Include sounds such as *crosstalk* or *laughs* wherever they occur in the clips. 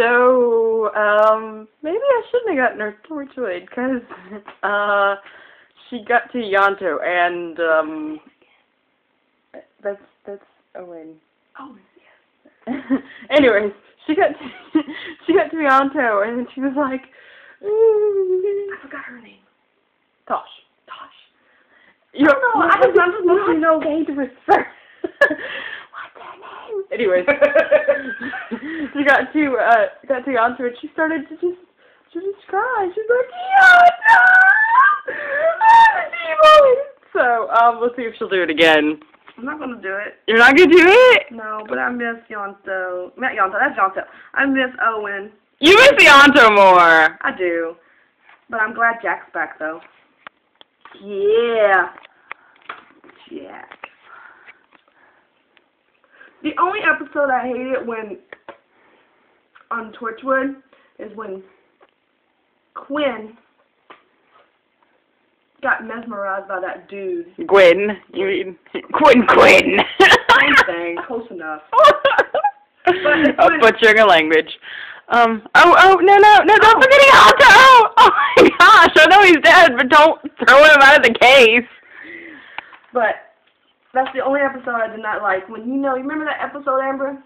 So, um, maybe I shouldn't have gotten her Torchwood, because, *laughs* uh, she got to Ianto, and, um, that's, that's a win. Oh, *laughs* Anyways, she got to, *laughs* she got to Ianto, and then she was like, I forgot her name. Tosh. Tosh. You I don't know, I just- I'm just you mostly know- okay to whisper. What's her name? Anyways, *laughs* she got to uh got to Ianto and she started to just to just cry. She's like, Ianto, I'm evil. So um, we'll see if she'll do it again. I'm not gonna do it. You're not gonna do it. No, but I miss Yonto. Not Yonto, that's Yonto. I miss Owen. You miss Ianto more. I do. But I'm glad Jack's back though. Yeah. Jack. The only episode I hated when on Torchwood is when Quinn got mesmerized by that dude. Gwen. You mean Quinn Quinn. Same thing, close enough. *laughs* when- butchering a language. Um. Oh. Oh. No. No. No. Don't forget Ianto. Oh my gosh. I know he's dead, but don't throw him out of the case. But that's the only episode I did not like. When you know, you remember that episode, Amber?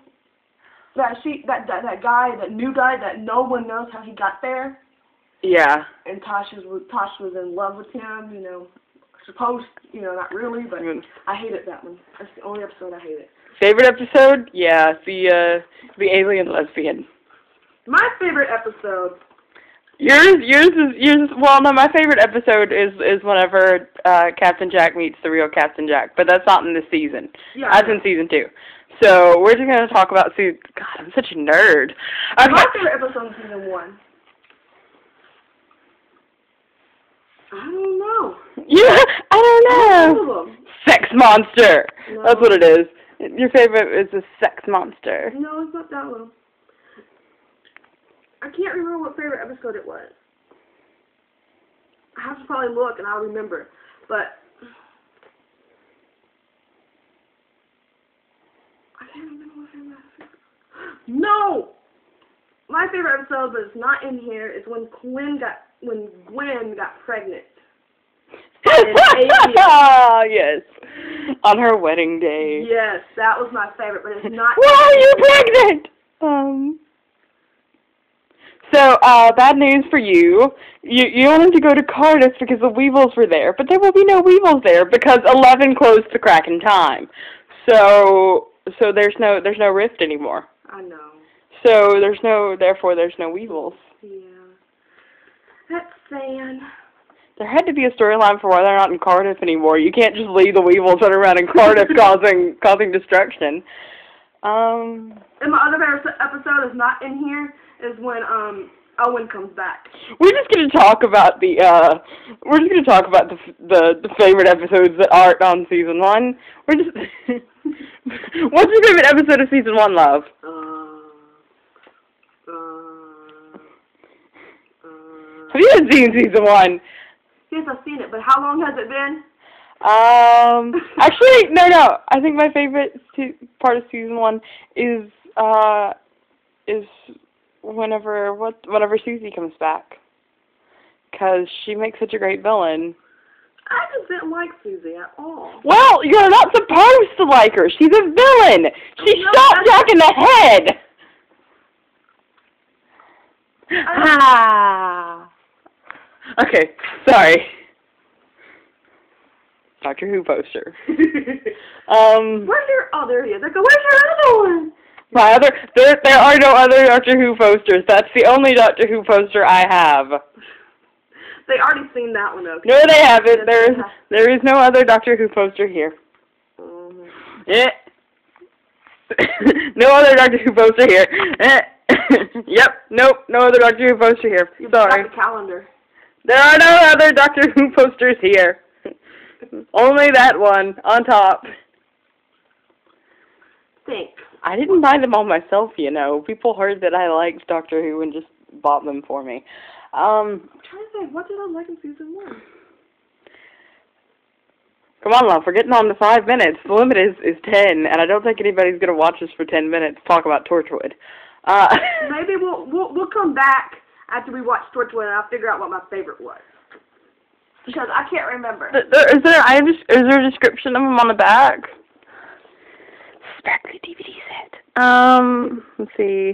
That she, that that that guy, that new guy, that no one knows how he got there, Yeah. and Tasha was Tasha was in love with him. You know, supposed, you know, not really, but I hated that one. That's the only episode I hated. Favorite episode? Yeah, the uh, the alien lesbian. My favorite episode. Yours, yours is yours. Well, no, my favorite episode is is whenever uh, Captain Jack meets the real Captain Jack, but that's not in this season. Yeah. That's in season two. So we're just gonna talk about season. God, I'm such a nerd. My Okay. favorite episode in season one. I don't know. *laughs* Yeah, I don't know. Sex monster. No. That's what it is. Your favorite is a sex monster. No, it's not that one. I can't remember what favorite episode it was. I have to probably look and I'll remember. But I can't remember what favorite episode. No, my favorite episode, but it's not in here. Is when Gwen got when Gwen got pregnant. *laughs* Yes. On her wedding day. Yes, that was my favorite, but it's not. Why are you pregnant? Um. So, uh, bad news for you. You you wanted to go to Cardiff because the Weevils were there, but there will be no Weevils there because Eleven closed the crack in time. So so there's no there's no rift anymore. I know. So there's no therefore there's no Weevils. Yeah. That's sad. There had to be a storyline for why they're not in Cardiff anymore. You can't just leave the Weevils running around in Cardiff *laughs* causing causing destruction. Um, And my other episode is not in here. Is when um Owen comes back. we're just gonna talk about the uh, we're just gonna talk about the the, the favorite episodes that aren't on season one. We're just. *laughs* What's your favorite episode of season one, love? Uh, uh, uh. Have you seen season one? Yes, I've seen it, but how long has it been? Um, *laughs* actually, no, no. I think my favorite part of season one is uh, is whenever what whenever Suzie comes back, because she makes such a great villain. I just didn't like Suzie at all. Well, you're not supposed to like her. She's a villain. She No, shot Jack in the head. Ah. *laughs* Okay, sorry. Doctor Who poster. *laughs* Um, Where's your? Oh, there he is. I go. Where's your other one? My other there there are no other Doctor Who posters. That's the only Doctor Who poster I have. They already seen that one, okay? No, they haven't. There is there is no other Doctor Who poster here. Eh. *laughs* no other Doctor Who poster here. Eh. *laughs* yep. Nope. No other Doctor Who poster here. You Sorry. the calendar. There are no other Doctor Who posters here. *laughs* Only that one on top. Thanks. I didn't buy them all myself, you know. People heard that I liked Doctor Who and just bought them for me. Um, I'm trying to think. What did I like in season one? come on, love. We're getting on to five minutes. The limit is is ten, and I don't think anybody's gonna watch us for ten minutes talk about Torchwood. Uh, *laughs* Maybe we'll we'll we'll come back after we watch Torchwood and I'll figure out what my favorite was. Because I can't remember. th- there, is there is there a description of them on the back? Sparkly DVD set. Um, let's see.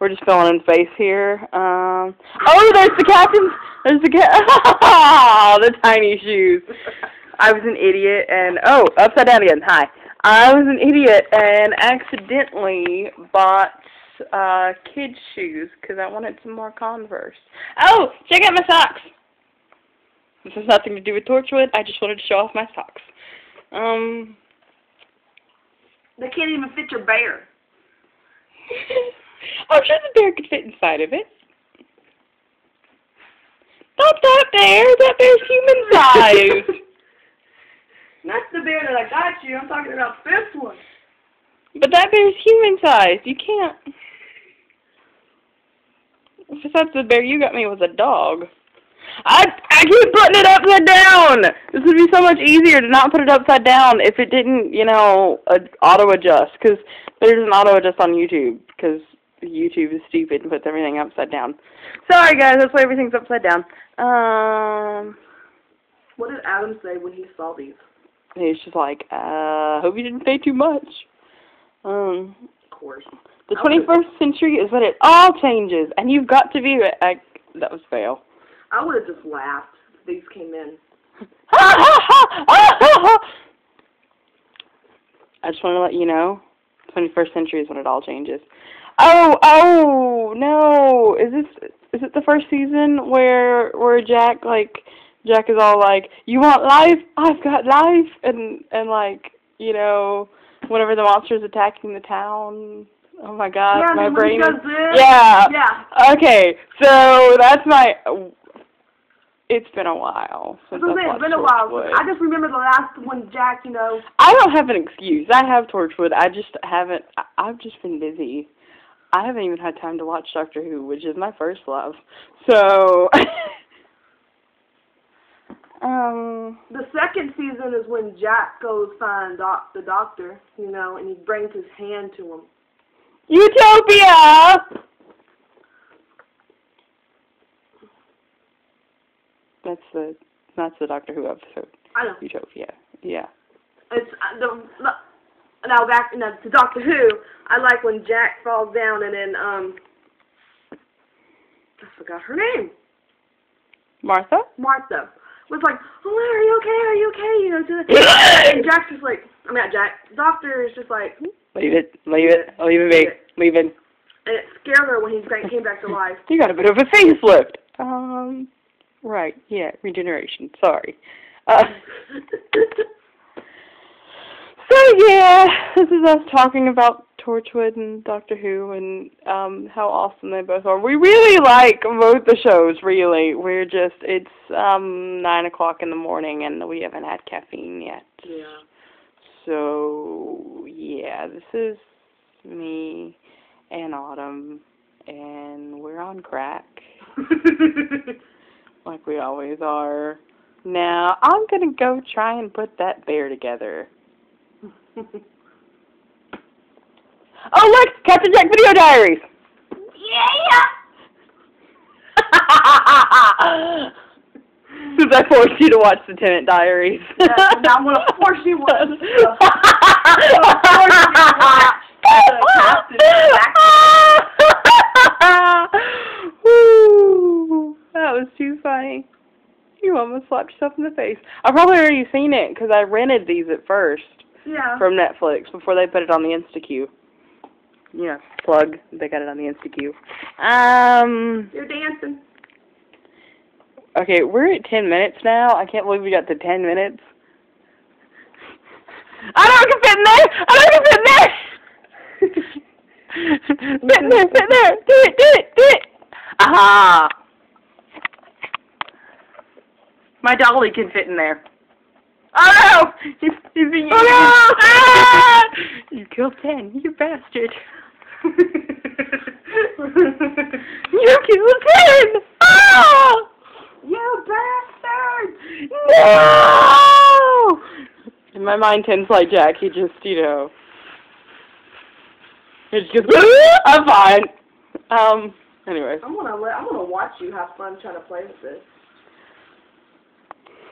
We're just filling in space here. Um, oh, there's the captain. There's the ca- *laughs* the tiny shoes. I was an idiot and oh, upside down again. Hi. I was an idiot and accidentally bought uh kids shoes because I wanted some more Converse. Oh, check out my socks. This has nothing to do with Torchwood. I just wanted to show off my socks. Um. They can't even fit your bear. I'm sure the bear could fit inside of it. Not that bear. That bear's human *laughs* size. That's the bear that I got you. I'm talking about this one. but that bear's human size. You can't. That's the bear you got me was a dog. I I keep putting it upside down. This would be so much easier to not put it upside down if it didn't, you know, uh, auto adjust. Because there's an auto adjust on YouTube. Because YouTube is stupid and puts everything upside down. Sorry guys, that's why everything's upside down. Um, What did Adam say when he saw these? he's just like, uh, hope you didn't pay too much. Um, Of course. the 21st century is when it all changes, and you've got to be. it. I, that was fail. I would have just laughed if these came in. *laughs* I just want to let you know, 21st century is when it all changes. Oh, oh no! Is this is it the first season where where Jack like Jack is all like, "You want life? I've got life," and and like you know, whenever the monster's attacking the town. Oh my God, yeah, my and then when he brain. is-. Yeah. Yeah. Okay, so that's my. It's been a while since That's I'm I've saying, It's been a while. I just remember the last one, Jack. You know, I don't have an excuse. I have Torchwood. I just haven't. I, I've just been busy. I haven't even had time to watch Doctor Who, which is my first love. So, *laughs* um, the second season is when Jack goes find doc- the doctor. You know, and he brings his hand to him. Utopia. That's the that's the Doctor Who episode. I know. Utopia. Yeah. It's uh, the, now back now, to Doctor Who. I like when Jack falls down and then um I forgot her name. Martha. Martha was like, "Oh, are you okay? Are you okay?" You know, to the, *laughs* and Jack's just like, I mean, not Jack. Doctor is just like, and Leave it. Leave it. Leave it be. Leave it. And it scared her when he came came back to life. *laughs* You got a bit of a facelift. Um. Right. Yeah. Regeneration. Sorry. Uh. *laughs* So yeah, this is us talking about Torchwood and Doctor Who and um how awesome they both are. We really like both the shows. Really, we're just it's um nine o'clock in the morning and we haven't had caffeine yet. yeah. So yeah, this is me and Autumn, and we're on crack *laughs* like we always are. Now I'm gonna go try and put that bear together. *laughs* Oh look, Captain Jack Video Diaries. yeah. *laughs* Since I forced you to watch the Tennant Diaries. *laughs* Now I'm gonna force you one. Woo! Was too funny. You almost slapped yourself in the face. I've probably already seen it because I rented these at first Yeah. from Netflix before they put it on the InstaQ. Yeah, plug. They got it on the InstaQ. Um. You're dancing. Okay, we're at ten minutes now. I can't believe we got to ten minutes. I I can fit in there. I I can fit in there. *laughs* fit in there. Fit in there. Do it. Do it. Do it. Aha. My dolly can fit in there. Oh no! He's, he's being oh, no! Ah! *laughs* You killed ten, you bastard. *laughs* You killed ten! Ah! you bastard! No! *laughs* In my mind, Ten's like Jack. He just, you know, And just. goes, I'm fine. Um. Anyways. I'm gonna let. I'm gonna watch you have fun trying to play with this.